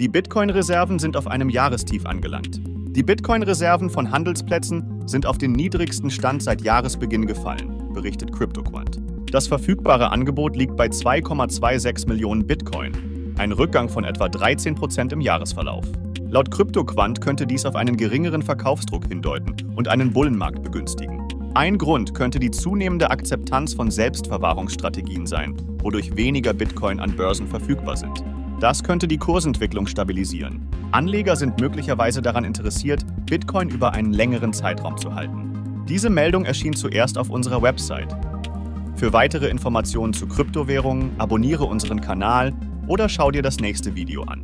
Die Bitcoin-Reserven sind auf einem Jahrestief angelangt. Die Bitcoin-Reserven von Handelsplätzen sind auf den niedrigsten Stand seit Jahresbeginn gefallen, berichtet CryptoQuant. Das verfügbare Angebot liegt bei 2,26 Millionen Bitcoin, ein Rückgang von etwa 13 Prozent im Jahresverlauf. Laut CryptoQuant könnte dies auf einen geringeren Verkaufsdruck hindeuten und einen Bullenmarkt begünstigen. Ein Grund könnte die zunehmende Akzeptanz von Selbstverwahrungsstrategien sein, wodurch weniger Bitcoin an Börsen verfügbar sind. Das könnte die Kursentwicklung stabilisieren. Anleger sind möglicherweise daran interessiert, Bitcoin über einen längeren Zeitraum zu halten. Diese Meldung erschien zuerst auf unserer Website. Für weitere Informationen zu Kryptowährungen abonniere unseren Kanal oder schau dir das nächste Video an.